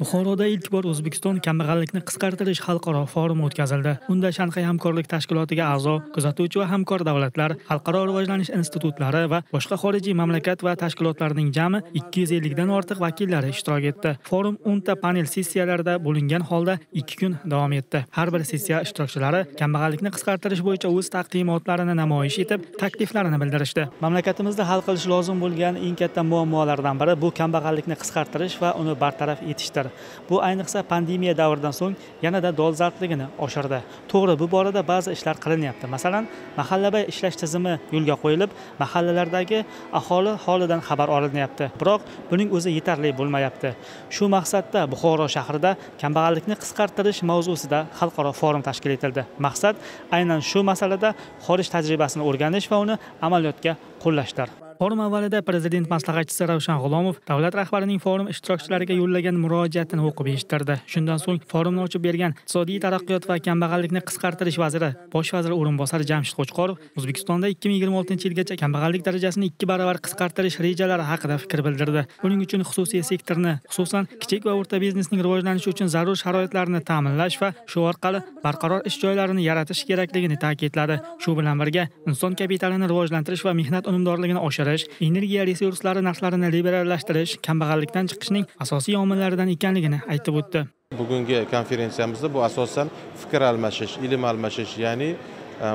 buxoroda ilk bor o'zbekiston kambag'allikni qisqartirish xalqaro forumi o'tkazildi. Unda shanxay hamkorlik tashkilotiga a'zo kuzatuvchi va hamkor davlatlar xalqaro rivojlanish institutlari va boshqa xorijiy mamlakat va tashkilotlarning jami ikki yuz ellikdan ortiq vakillari ishtirok etdi. Forum o'nta panel sessiyalarida bo'lingan holda ikki kun davom etdi. Har bir sessiya ishtirokchilari kambag'allikni qisqartirish bo'yicha o'z taqdimotlarini namoyish etib takliflarini bildirishdi. Mamlakatimizda hal qilish lozim bo'lgan eng katta muammolardan biri bu kambag'allikni qisqartirish va uni bartaraf etishdir bu ayniqsa pandemiya davridan so'ng yanada dolzarbligini oshirdi. To'g'ri bu borada ba'zi ishlar qilinyapti. Masalan mahallabay ishlash tizimi yo'lga qo'yilib mahallalardagi aholi holidan xabar olinyapti. Biroq buning o'zi yetarli bo'lmayapti. Shu maqsadda buxoro shahrida kambag'allikni qisqartirish mavzusida xalqaro forum tashkil etildi. Maqsad aynan shu masalada xorij tajribasini o'rganish va uni amaliyotga qo'llashdir. Forum avvalida prezident maslahatchisi ravshan g'ulomov davlat rahbarining forum ishtirokchilariga yo'llagan murojaatini o'qib eshittirdi. Shundan so'ng forumni ochib bergan iqtisodiy taraqqiyot va kambag'allikni qisqartirish vaziri bosh vazir o'rinbosari jamshid qo'chqorov o'zbekistonda ikki ming yigirma oltinchi yilgacha kambag'allik darajasini ikki baravar qisqartirish rejalari haqida fikr bildirdi. Buning uchun xususiy sektorni xususan kichik va o'rta biznesning rivojlanishi uchun zarur sharoitlarni ta'minlash va shu orqali barqaror ish joylarini yaratish kerakligini ta'kidladi. Shu bilan birga inson kapitalini rivojlantirish va mehnat unumdorligini oshirish oshirish energiya resurslari narxlarini liberallashtirish kambag'allikdan chiqishning asosiy omillaridan ekanligini aytib o'tdi. Bugungi konferensiyamizda bu asosan fikr almashish ilm almashish ya'ni e,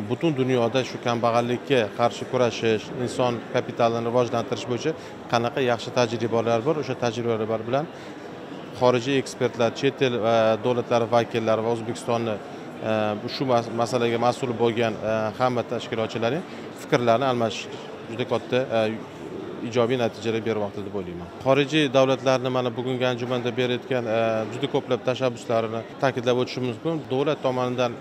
butun dunyoda shu kambag'allikka qarshi kurashish inson kapitalini rivojlantirish bo'yicha qanaqa yaxshi tajribalar bor o'sha tajribalar bilan xorijiy ekspertlar chet el e, davlatlari vakillari va o'zbekistonni e, shu masalaga mas'ul bo'lgan hamma tashkilotchilarning fikrlarini almashish juda katta e, ijobiy natijalar bermoqda deb o'ylayman. Xorijiy davlatlarni mana bugungi anjumanda berayotgan e, juda ko'plab tashabbuslarini ta'kidlab o'tishimiz mumkin. Davlat tomonidan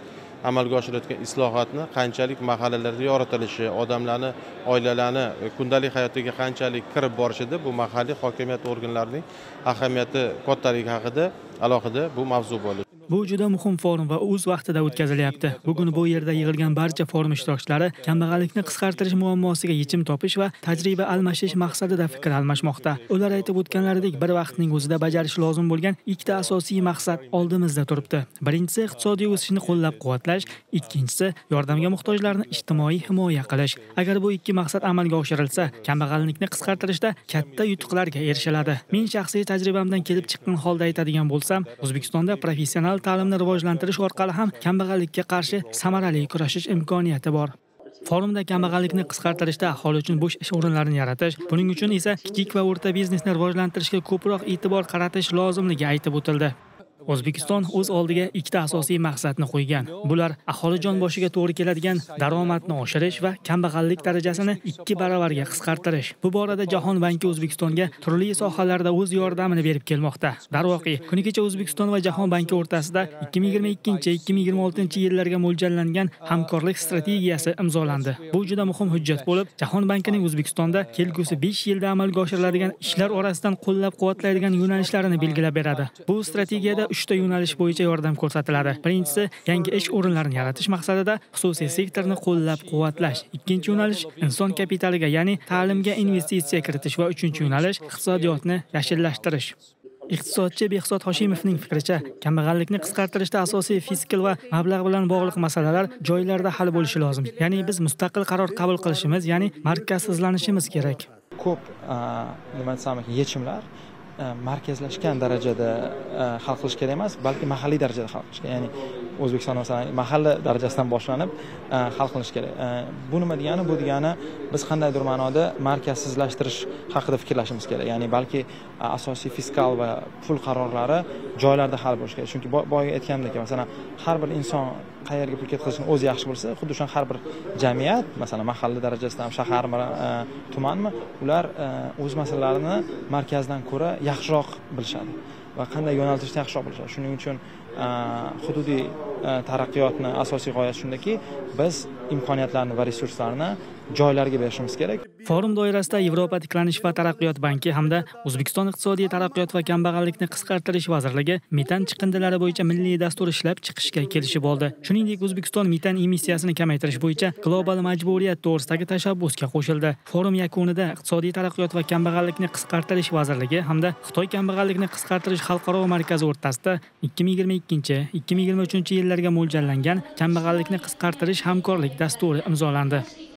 amalga oshirilayotgan islohotni qanchalik mahallalarda yoritilishi odamlarni oilalarni e, kundalik hayotiga qanchalik kirib borishida bu mahalliy hokimiyat organlarining ahamiyati kattaligi haqida alohida bu mavzu bo'ldi. Bu juda muhim forum va o'z vaqtida o'tkazilyapti. Bugun bu yerda yig'ilgan barcha forum ishtirokchilari kambag'allikni qisqartirish muammosiga yechim topish va tajriba almashish maqsadida fikr almashmoqda. Ular aytib o'tganlaridek bir vaqtning o'zida bajarish lozim bo'lgan ikkita asosiy maqsad oldimizda turibdi. Birinchisi iqtisodiy o'sishni qo'llab quvvatlash ikkinchisi yordamga muhtojlarni ijtimoiy himoya qilish. Agar bu ikki maqsad amalga oshirilsa kambag'allikni qisqartirishda katta yutuqlarga erishiladi. Men shaxsiy tajribamdan kelib chiqqan holda aytadigan bo'lsam o'zbekistonda professional ta'limni rivojlantirish orqali ham kambag'allikka qarshi samarali kurashish imkoniyati bor. Forumda kambag'allikni qisqartirishda aholi uchun bo'sh ish o'rinlarini yaratish buning uchun esa kichik va o'rta biznesni rivojlantirishga ko'proq e'tibor qaratish lozimligi aytib o'tildi. O'zbekiston o'z oldiga ikkita asosiy maqsadni qo'ygan. Bular aholi jon boshiga to'g'ri keladigan daromadni oshirish va kambag'allik darajasini ikki baravarga qisqartirish. Bu borada jahon banki o'zbekistonga turli sohalarda o'z yordamini berib kelmoqda. Darvoqe kuni kecha o'zbekiston va jahon banki o'rtasida ikki ming yigirma ikkinchi ikki ming yigirma oltinchi yillarga mo'ljallangan hamkorlik strategiyasi imzolandi. Bu juda muhim hujjat bo'lib jahon bankining o'zbekistonda kelgusi besh yilda amalga oshiriladigan ishlar orasidan qo'llab quvvatlaydigan yo'nalishlarini belgilab beradi. Bu strategiyada uchta yo'nalish bo'yicha yordam ko'rsatiladi. Birinchisi yangi ish o'rinlarini yaratish maqsadida xususiy sektorni qo'llab quvvatlash ikkinchi yo'nalish inson kapitaliga ya'ni ta'limga investitsiya kiritish va uchinchi yo'nalish iqtisodiyotni yashillashtirish iqtisodchi behzod hoshimovning fikricha kambag'allikni qisqartirishda asosiy fiskal va mablag' bilan bog'liq masalalar joylarda hal bo'lishi lozim. Ya'ni biz mustaqil qaror qabul qilishimiz ya'ni markazsizlanishimiz kerak. Ko'p nima desam yechimlar E, markazlashgan darajada e, hal qilish kerak emas balki mahalliy darajada hal qilish kerak. Ya'ni o'zbekistonda masalan mahalla darajasidan boshlanib e, hal qilinishi kerak. E, Bu nima degani? Bu degani biz qandaydir ma'noda markazsizlashtirish haqida fikrlashimiz kerak. Ya'ni balki e, asosiy fiskal va pul qarorlari joylarda hal bo'lishi kerak. Chunki boya aytganimdek masalan har bir inson qayerga pul ketkazishni o'zi yaxshi bilsa xuddi o'sha har bir jamiyat masalan mahalla darajasida ham shaharmi tumanmi ular o'z masalalarini markazdan ko'ra yaxshiroq bilishadi. Va qanday yo'naltirishni yaxshiroq bilishadi shuning uchun e, hududiy e, taraqqiyotni asosiy g'oyasi shundaki biz imkoniyatlarni va resurslarni joylarga berishimiz kerak. Forum doirasida yevropa tiklanish va taraqqiyot banki hamda o'zbekiston iqtisodiy taraqqiyot va kambag'allikni qisqartirish vazirligi metan chiqindilari bo'yicha milliy dastur ishlab chiqishga kelishib oldi. Shuningdek o'zbekiston metan emissiyasini kamaytirish bo'yicha global majburiyat to'g'risidagi tashabbusga qo'shildi. Forum yakunida iqtisodiy taraqqiyot va kambag'allikni qisqartirish vazirligi hamda xitoy kambag'allikni qisqartirish xalqaro markazi o'rtasida ikki ming yigirma ikkinchi ikki ming yigirma uchinchi yillarga mo'ljallangan kambag'allikni qisqartirish hamkorlik dasturi imzolandi.